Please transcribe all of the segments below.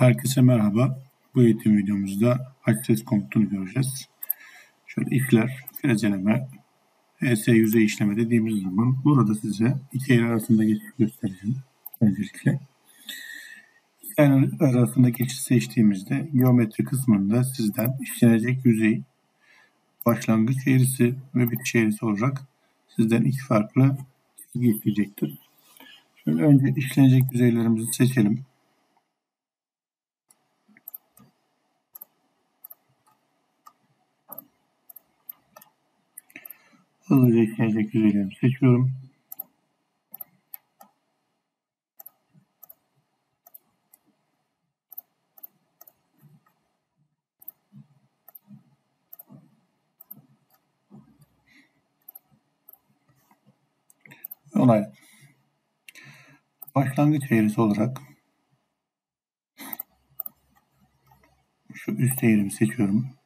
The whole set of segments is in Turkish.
Herkese merhaba. Bu eğitim videomuzda ses komutunu göreceğiz. Şöyle ifler, frezeleme, HS yüzey işleme dediğimiz zaman burada size iki yer arasında geçiş göstereceğim. Öncelikle. İki yer arasında geçiş seçtiğimizde geometri kısmında sizden işlenecek yüzey başlangıç eğrisi ve bitiş eğrisi olarak sizden iki farklı çizgi isteyecektir. Şöyle önce işlenecek yüzeylerimizi seçelim. Hızlıca işlenecek yüzeylerimi seçiyorum. Onay. Başlangıç eğrisi olarak şu üst eğrimi seçiyorum.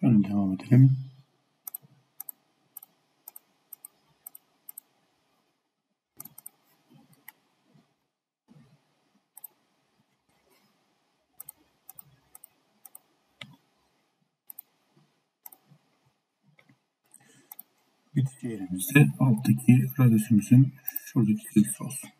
Şöyle devam edelim. Bitiş yerimizde alttaki radyüsümüzün şuradaki çizgisi olsun.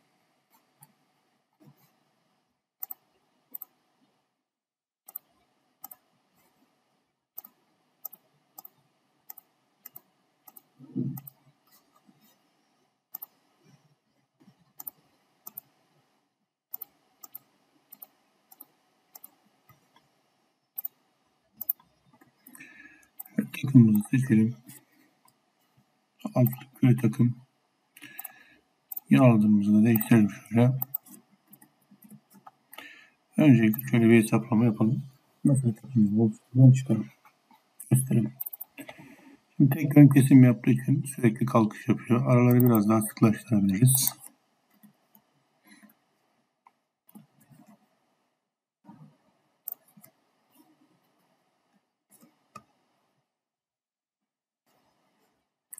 Takımımızı seçelim. Alt küre takım. Yer aldığımızı da değiştirelim şöyle. Öncelikle şöyle bir hesaplama yapalım. Nasıl takımımız olsun çıkarım. Şimdi tek ön kesim yaptığı için sürekli kalkış yapıyor. Araları biraz daha sıklaştırabiliriz.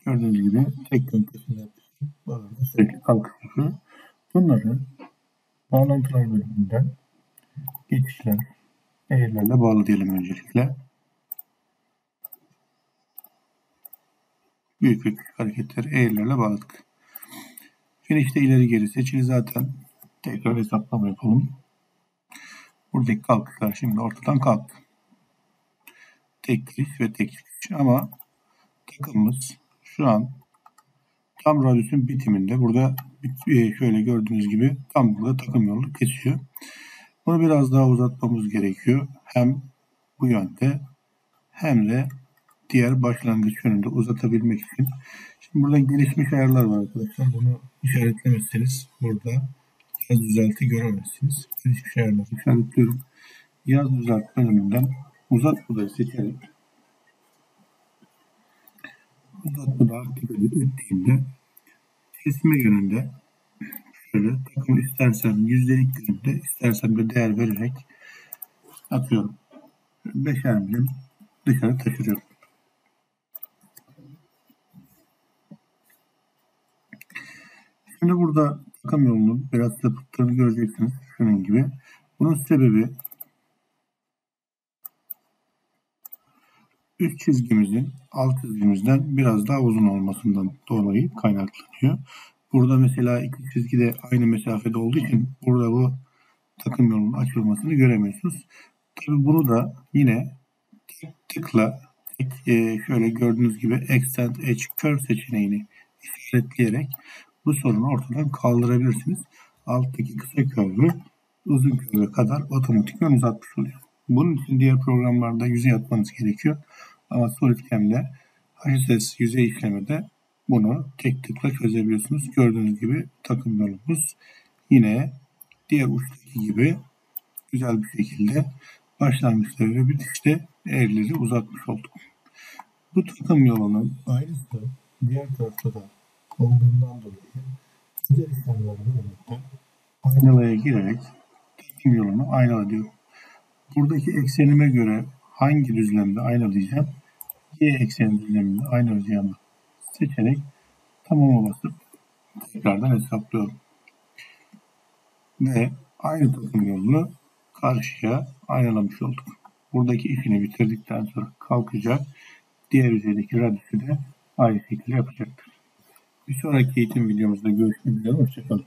Gördüğünüz gibi tek ön kesim yaptığı için sürekli kalkış yapıyor. Bunları bağlantılar bölümünden geçişler, eğerlerle bağlı diyelim öncelikle. Büyük ve küçük hareketleri eğrilerle bağladık. Finişte ileri geri seçili zaten. Tekrar hesaplama yapalım. Buradaki kalkışlar şimdi ortadan kalktı. Tek ve tek. Ama takımımız şu an tam radyüsün bitiminde. Burada e, şöyle gördüğünüz gibi tam burada takım yolu kesiyor. Bunu biraz daha uzatmamız gerekiyor. Hem bu yönde hem de diğer başlangıç yönünde uzatabilmek için. Şimdi burada gelişmiş ayarlar var arkadaşlar. Bunu işaretlemezseniz burada yaz düzelti göremezsiniz. Gelişmiş ayarları işaretliyorum. Yaz düzelt bölümünden uzat budayı seçerek uzat budağı aktif ettiğimde kesme yönünde şöyle takım istersen yüzdelik dilimde istersen de değer vererek atıyorum. Beşer milim dışarı taşırıyorum. Şimdi burada takım yolunun biraz sapıttığını göreceksiniz. Şunun gibi. Bunun sebebi üst çizgimizin alt çizgimizden biraz daha uzun olmasından dolayı kaynaklanıyor. Burada mesela iki çizgi de aynı mesafede olduğu için burada bu takım yolunun açılmasını göremiyorsunuz. Tabi bunu da yine tıkla e, şöyle gördüğünüz gibi Extend Edge Curve seçeneğini işaretleyerek bu sorunu ortadan kaldırabilirsiniz. Alttaki kısa körlü uzun körlüğe kadar otomatikman uzatmış oluyor. Bunun için diğer programlarda yüzey atmanız gerekiyor. Ama SolidCam'de HSS yüzey işlemede bunu tek tıkla çözebiliyorsunuz. Gördüğünüz gibi takım yolumuz yine diğer uçtaki gibi güzel bir şekilde başlangıçta ve bitişte eğrileri uzatmış olduk. Bu takım yolunun aynısı diğer tarafta da olduğundan dolayı Güzel işlemlerle birlikte aynalaya girerek takım yolunu aynala diyorum. Buradaki eksenime göre hangi düzlemde aynalayacağım? Y ekseni düzleminde aynalayacağımı seçerek tamama basıp tekrardan hesaplıyorum. Ve aynı takım yolunu karşıya aynalamış olduk. Buradaki işini bitirdikten sonra kalkacak. Diğer yüzeydeki radyüsü de aynı şekilde yapacaktır. Bir sonraki eğitim videomuzda görüşmek üzere. Hoşçakalın.